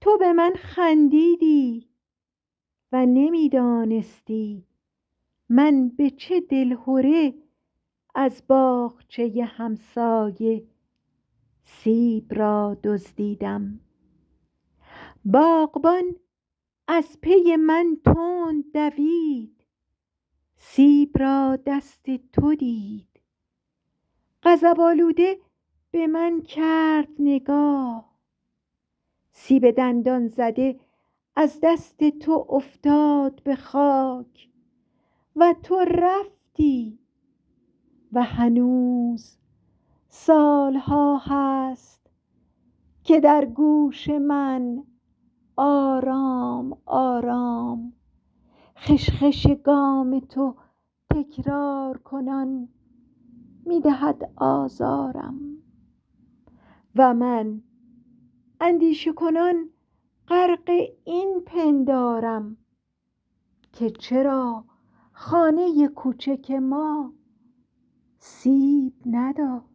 تو به من خندیدی و نمی دانستی من به چه دلهره از باغچه همسایه سیب را دزدیدم. باغبان از پی من تند دوید سیب را دست تو دید. غضب به من کرد نگاه. سیب دندان زده از دست تو افتاد به خاک. و تو رفتی و هنوز سالها هست که در گوش من آرام آرام. خش خش گام تو تکرار کنان می دهد آزارم. و من اندیشه کنان غرق این پندارم که چرا خانه کوچک ما سیب نداد.